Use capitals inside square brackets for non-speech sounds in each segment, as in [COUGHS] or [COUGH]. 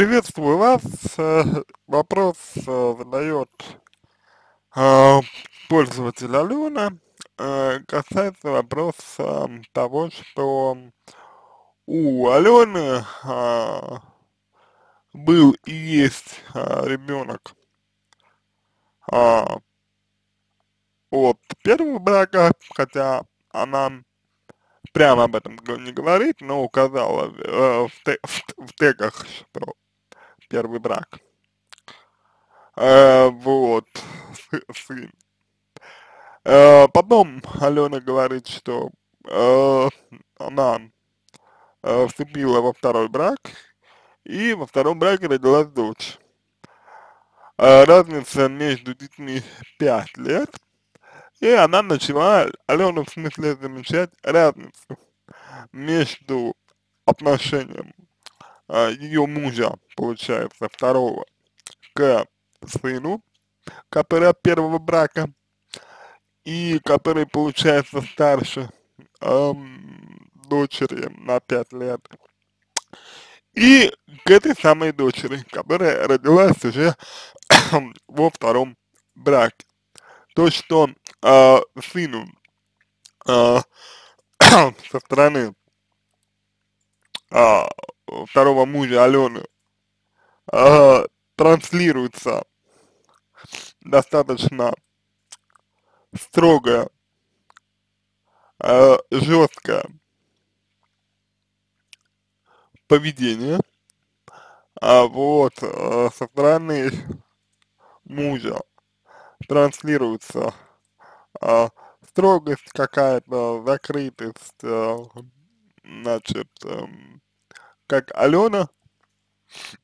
Приветствую вас. Э, вопрос э, задает э, пользователь Алена. Касается вопроса того, что у Алены был и есть ребенок от первого брака, хотя она прямо об этом не говорит, но указала э, в, те, в, в тегах, первый брак. Э, вот, сын. Э, потом Алена говорит, что э, она э, вступила во второй брак, и во втором браке родилась дочь. Э, разница между детьми 5 лет, и она начала, Алена в смысле замечать разницу между отношением э, ее мужа, получается, второго, к сыну, который от первого брака, и который, получается, старше эм, дочери на пять лет. И к этой самой дочери, которая родилась уже [COUGHS] во втором браке. То, что э, сыну э, [COUGHS] со стороны э, второго мужа Алены э, транслируется достаточно строгое, э, жесткое поведение, а вот э, со стороны мужа транслируется э, строгость какая-то, закрытость, э, значит, э, как Алена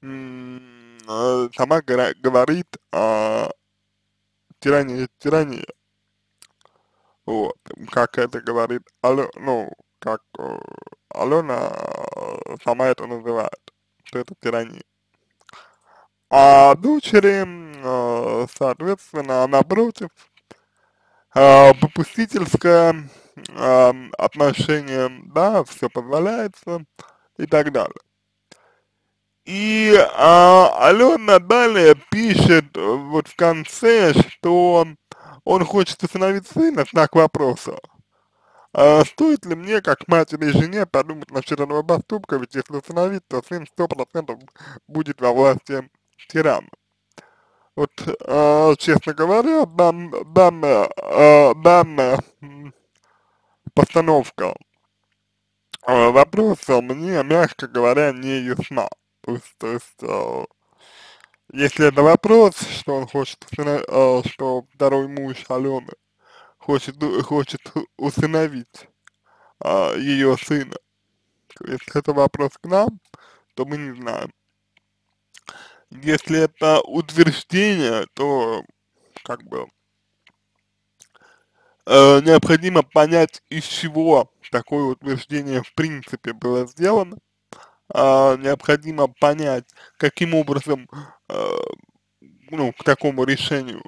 э, сама говорит о тирании, тирании. Вот, как это говорит Алена, ну, как э, Алена сама это называет, что это тирания. А дочери, э, соответственно, напротив, э, попустительское отношение, да, все позволяется и так далее. И а, Алена далее пишет вот в конце, что он хочет усыновить сына, знак вопроса. А стоит ли мне, как матери и жене, подумать насчет этого поступка, ведь если усыновить, то сын сто процентов будет во власти тирана. Вот, э, честно говоря, дан, данная, э, данная постановка э, мне, мягко говоря, не ясна. То есть, то есть э, если это вопрос, что он хочет, э, что второй муж Алены хочет, хочет усыновить э, ее сына, если это вопрос к нам, то мы не знаем. Если это утверждение, то как бы э, необходимо понять, из чего такое утверждение в принципе было сделано, э, необходимо понять, каким образом, э, ну, к такому решению,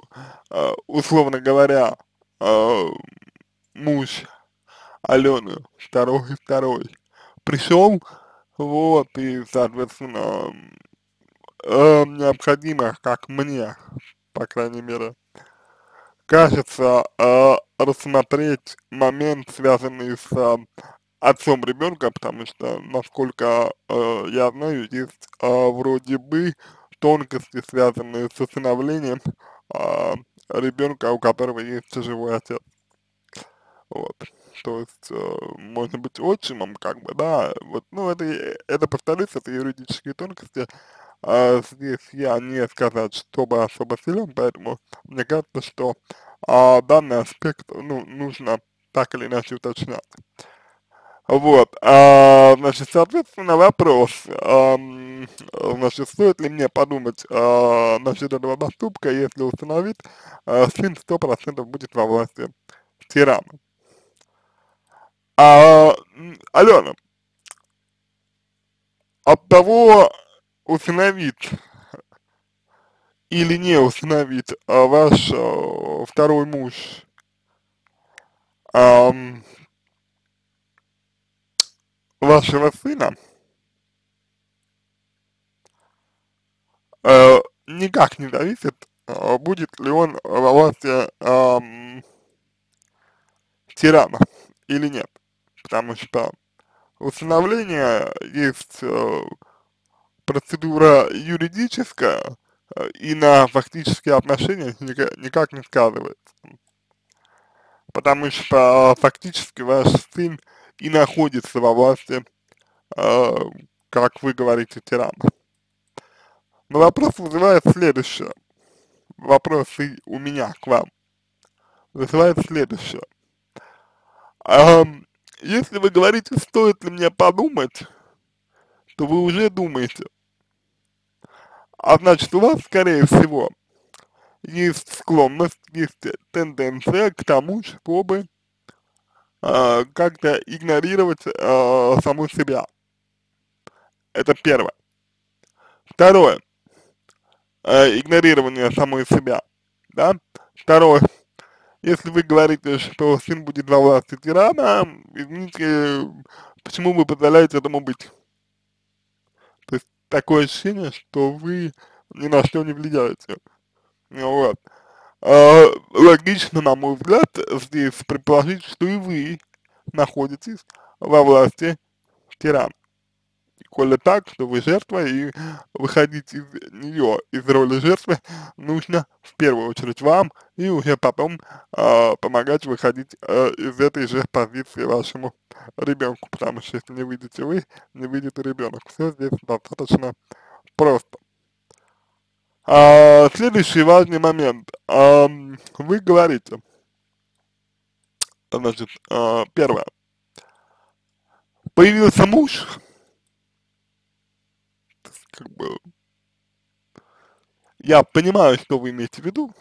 э, условно говоря, э, муж Алены, второй, второй, пришел, вот, и, соответственно, э, необходимо, как мне, по крайней мере, кажется, э, рассмотреть момент, связанный с э, отцом ребенка, потому что, насколько э, я знаю, есть э, вроде бы тонкости, связанные с усыновлением э, ребенка, у которого есть живой отец. Вот. То есть, э, можно быть отчимом, как бы, да, вот, ну, это, это повторюсь, это юридические тонкости, а здесь я не сказать, чтобы особо силен, поэтому мне кажется, что а, данный аспект, ну, нужно так или иначе уточнять. Вот, а, значит, соответственно, вопрос, а, значит, стоит ли мне подумать а, насчет этого поступка, если установить, а, сын сто процентов будет во власти тирана. А, Алена, от того, усыновит или не усыновит а ваш а, второй муж, а, вашего сына, никак не зависит, э, будет ли он во власти э, тирана или нет, потому что усыновление есть процедура юридическая, э, и на фактические отношения никак, не сказывается. Потому что э, фактически ваш сын и находится во власти, э, как вы говорите, тирана. Но вопрос вызывает следующее. Вопрос и у меня к вам. Вызывает следующее. Если вы говорите, стоит ли мне подумать, то вы уже думаете. А значит, у вас, скорее всего, есть склонность, есть тенденция к тому, чтобы э, как-то игнорировать э, саму себя. Это первое. Второе. Э, игнорирование самой себя. Да? Второе. Если вы говорите, что сын будет во власти тирана, извините, почему вы позволяете этому быть? Такое ощущение, что вы ни на что не влияете. Вот. А, логично, на мой взгляд, здесь предположить, что и вы находитесь во власти тирана. Коли так, что вы жертва, и выходить из нее, из роли жертвы, нужно в первую очередь вам, и уже потом э, помогать выходить э, из этой же позиции вашему ребенку, потому что если не выйдете вы, не выйдет и ребенок. Все здесь достаточно просто. А, следующий важный момент. А, вы говорите, значит, а, первое, появился муж, как бы, я понимаю, что вы имеете в виду,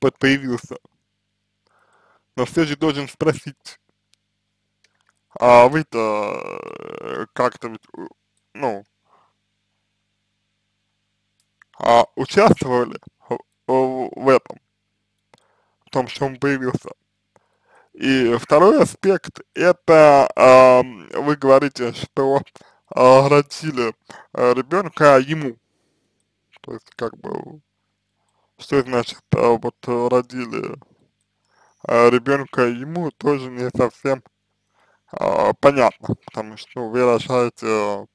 под появился, но все же должен спросить, а вы-то э, как-то, ну, а, участвовали в, в этом, в том, что он появился. И второй аспект, это э, вы говорите, что э, родили э, ребенка ему. То есть, как бы, что значит, э, вот родили э, ребенка ему, тоже не совсем понятно, потому что вы рожаете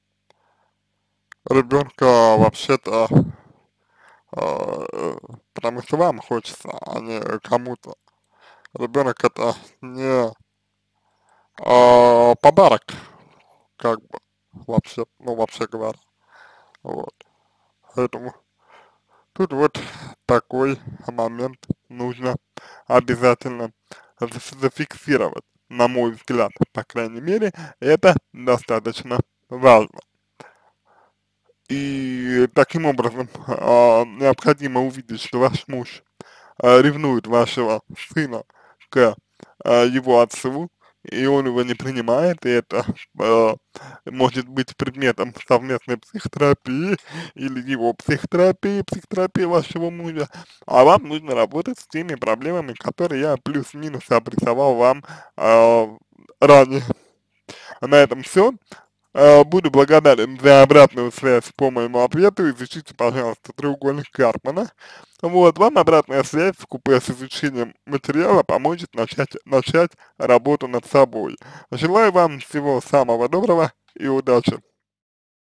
ребенка вообще-то потому что вам хочется, а не кому-то. Ребенок это не подарок, как бы, вообще, ну, вообще говоря. Вот. Поэтому тут вот такой момент нужно обязательно зафиксировать, на мой взгляд, по крайней мере, это достаточно важно. И таким образом э, необходимо увидеть, что ваш муж э, ревнует вашего сына к э, его отцу, и он его не принимает, и это э, может быть предметом совместной психотерапии или его психотерапии, психотерапии вашего мужа, а вам нужно работать с теми проблемами, которые я плюс-минус обрисовал вам э, ранее. На этом все. Э, буду благодарен за обратную связь по моему ответу. Изучите, пожалуйста, треугольник Карпмана. Вот, вам обратная связь в купе с изучением материала поможет начать, начать работу над собой. Желаю вам всего самого доброго и удачи.